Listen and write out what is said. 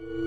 you